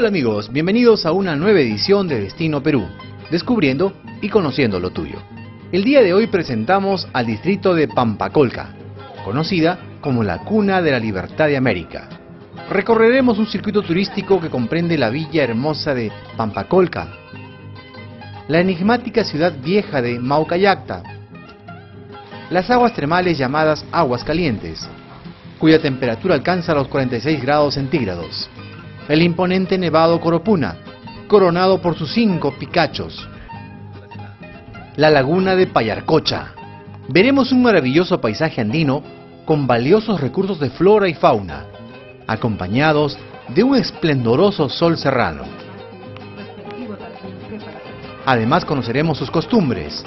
Hola amigos, bienvenidos a una nueva edición de Destino Perú, descubriendo y conociendo lo tuyo. El día de hoy presentamos al distrito de Pampacolca, conocida como la cuna de la libertad de América. Recorreremos un circuito turístico que comprende la villa hermosa de Pampacolca, la enigmática ciudad vieja de Maucayacta, las aguas termales llamadas aguas calientes, cuya temperatura alcanza los 46 grados centígrados, el imponente nevado Coropuna, coronado por sus cinco picachos, la laguna de Payarcocha. Veremos un maravilloso paisaje andino con valiosos recursos de flora y fauna, acompañados de un esplendoroso sol serrano. Además conoceremos sus costumbres,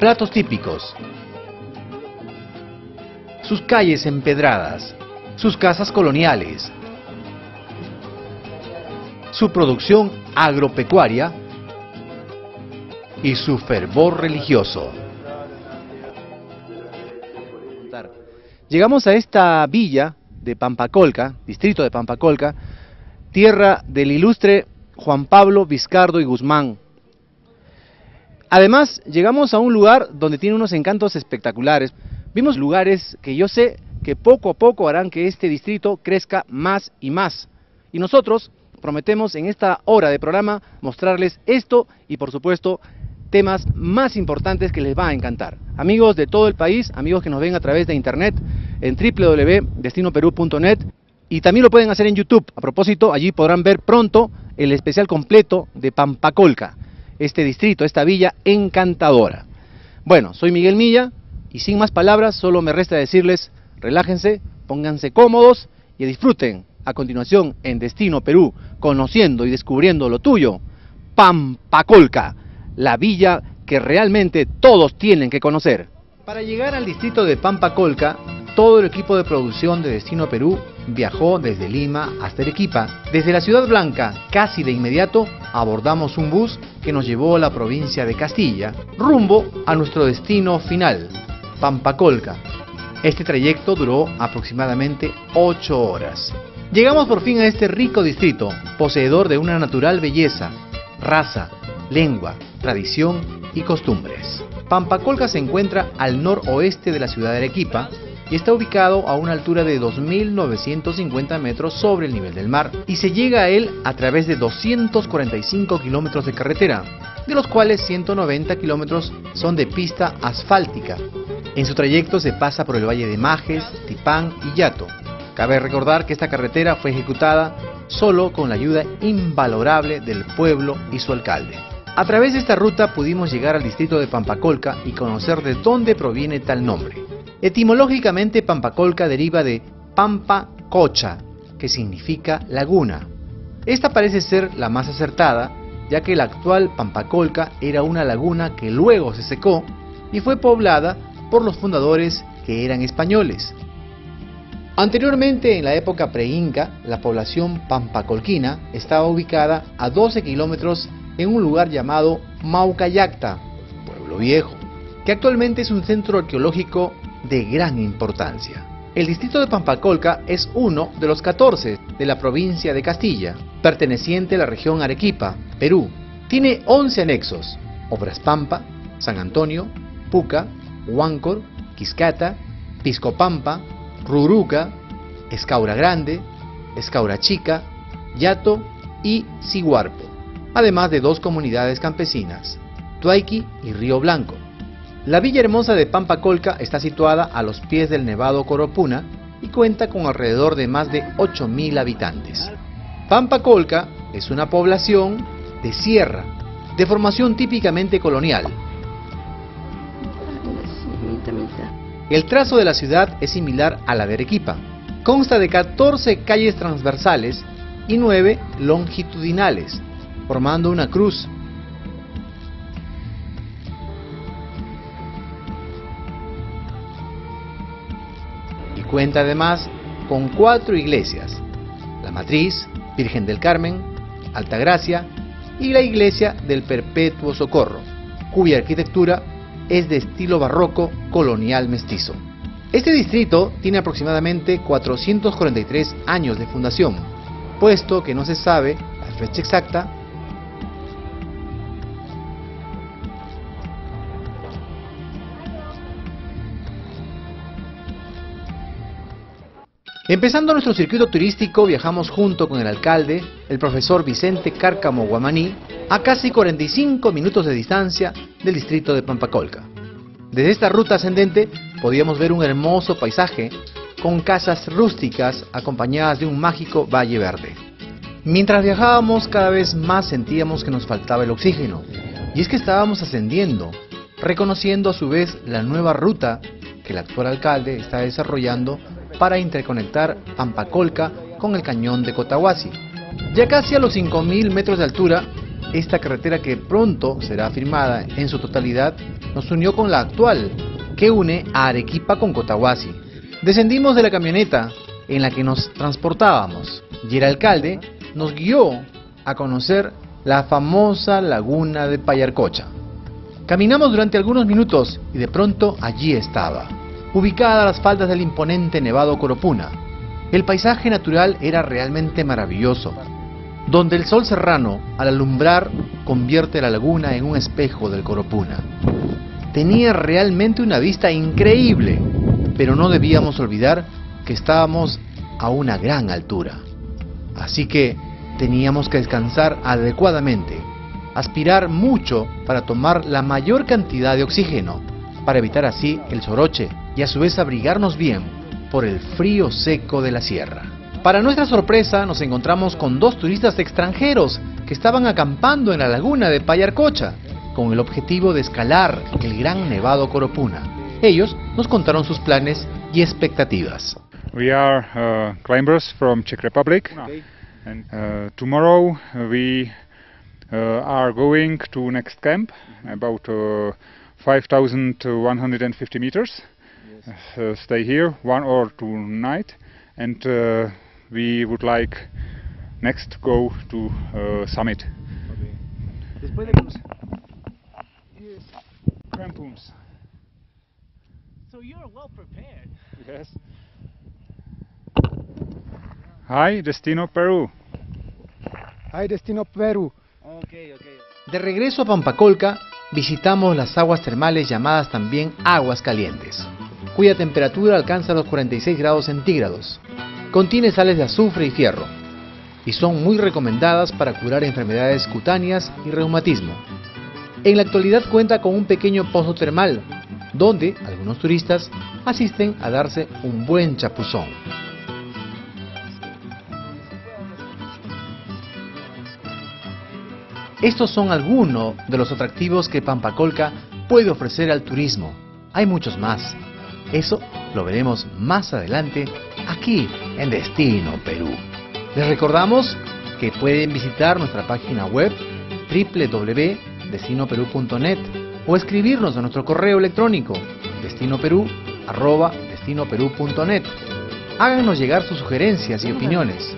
platos típicos, sus calles empedradas, sus casas coloniales, su producción agropecuaria y su fervor religioso. Llegamos a esta villa de Pampacolca, distrito de Pampacolca, tierra del ilustre Juan Pablo Vizcardo y Guzmán. Además, llegamos a un lugar donde tiene unos encantos espectaculares. Vimos lugares que yo sé que poco a poco harán que este distrito crezca más y más. Y nosotros prometemos en esta hora de programa mostrarles esto y por supuesto temas más importantes que les va a encantar. Amigos de todo el país, amigos que nos ven a través de internet en www.destinoperú.net y también lo pueden hacer en YouTube. A propósito, allí podrán ver pronto el especial completo de Pampacolca, este distrito, esta villa encantadora. Bueno, soy Miguel Milla y sin más palabras, solo me resta decirles, relájense, pónganse cómodos y disfruten a continuación en Destino Perú, conociendo y descubriendo lo tuyo, Pampacolca, la villa que realmente todos tienen que conocer. Para llegar al distrito de Pampacolca, todo el equipo de producción de Destino Perú viajó desde Lima hasta Arequipa. Desde la Ciudad Blanca, casi de inmediato, abordamos un bus que nos llevó a la provincia de Castilla, rumbo a nuestro destino final, Pampacolca. Este trayecto duró aproximadamente 8 horas. Llegamos por fin a este rico distrito, poseedor de una natural belleza, raza, lengua, tradición y costumbres. Pampacolca se encuentra al noroeste de la ciudad de Arequipa y está ubicado a una altura de 2.950 metros sobre el nivel del mar y se llega a él a través de 245 kilómetros de carretera, de los cuales 190 kilómetros son de pista asfáltica. En su trayecto se pasa por el valle de Majes, Tipán y Yato, Cabe recordar que esta carretera fue ejecutada solo con la ayuda invalorable del pueblo y su alcalde. A través de esta ruta pudimos llegar al distrito de Pampacolca y conocer de dónde proviene tal nombre. Etimológicamente Pampacolca deriva de Pampa Cocha, que significa laguna. Esta parece ser la más acertada, ya que la actual Pampacolca era una laguna que luego se secó y fue poblada por los fundadores que eran españoles, Anteriormente, en la época pre-inca, la población pampacolquina estaba ubicada a 12 kilómetros en un lugar llamado Maucayacta, Pueblo Viejo, que actualmente es un centro arqueológico de gran importancia. El distrito de Pampacolca es uno de los 14 de la provincia de Castilla, perteneciente a la región Arequipa, Perú. Tiene 11 anexos, Obras Pampa, San Antonio, Puca, Huáncor, Quiscata, Piscopampa, Ruruca, Escaura Grande, Escaura Chica, Yato y Siguarpo, además de dos comunidades campesinas, Tuaiqui y Río Blanco. La Villa Hermosa de Pampacolca está situada a los pies del Nevado Coropuna y cuenta con alrededor de más de 8.000 habitantes. Pampacolca es una población de sierra, de formación típicamente colonial, El trazo de la ciudad es similar a la de Arequipa. Consta de 14 calles transversales y 9 longitudinales, formando una cruz. Y cuenta además con cuatro iglesias, la Matriz, Virgen del Carmen, Altagracia y la Iglesia del Perpetuo Socorro, cuya arquitectura es de estilo barroco colonial mestizo. Este distrito tiene aproximadamente 443 años de fundación, puesto que no se sabe la fecha exacta Empezando nuestro circuito turístico, viajamos junto con el alcalde, el profesor Vicente Cárcamo Guamaní, a casi 45 minutos de distancia del distrito de Pampacolca. Desde esta ruta ascendente podíamos ver un hermoso paisaje con casas rústicas acompañadas de un mágico valle verde. Mientras viajábamos cada vez más sentíamos que nos faltaba el oxígeno, y es que estábamos ascendiendo, reconociendo a su vez la nueva ruta que el actual alcalde está desarrollando para interconectar Pampacolca con el cañón de Cotahuasi. Ya casi a los 5.000 metros de altura, esta carretera que pronto será firmada en su totalidad nos unió con la actual, que une a Arequipa con Cotahuasi. Descendimos de la camioneta en la que nos transportábamos y el alcalde nos guió a conocer la famosa laguna de Payarcocha. Caminamos durante algunos minutos y de pronto allí estaba, ubicada a las faldas del imponente Nevado Coropuna. El paisaje natural era realmente maravilloso, donde el sol serrano, al alumbrar, convierte la laguna en un espejo del Coropuna. Tenía realmente una vista increíble, pero no debíamos olvidar que estábamos a una gran altura. Así que teníamos que descansar adecuadamente, aspirar mucho para tomar la mayor cantidad de oxígeno, para evitar así el soroche y a su vez abrigarnos bien por el frío seco de la sierra. Para nuestra sorpresa nos encontramos con dos turistas extranjeros que estaban acampando en la laguna de Payarcocha con el objetivo de escalar el gran nevado Coropuna. Ellos nos contaron sus planes y expectativas. We are uh, climbers from Czech Republic and uh, tomorrow we uh, are going to next camp about 5150 meters. Uh, stay here one or two night and uh, we would like next go to uh, summit. Después de. So you're well prepared. Yes. Hi, Destino Peru. Hay destino Perú. Okay, okay. De regreso a Pampacolca, visitamos las aguas termales llamadas también aguas calientes, cuya temperatura alcanza los 46 grados centígrados. Contiene sales de azufre y fierro, y son muy recomendadas para curar enfermedades cutáneas y reumatismo. En la actualidad cuenta con un pequeño pozo termal, donde algunos turistas asisten a darse un buen chapuzón. Estos son algunos de los atractivos que Pampacolca puede ofrecer al turismo. Hay muchos más. Eso lo veremos más adelante aquí en Destino Perú. Les recordamos que pueden visitar nuestra página web www.destinoperú.net o escribirnos a nuestro correo electrónico destinoperú@destinoperú.net. Háganos llegar sus sugerencias y opiniones.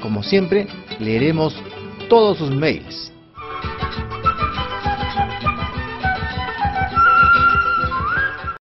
Como siempre, leeremos todos sus mails.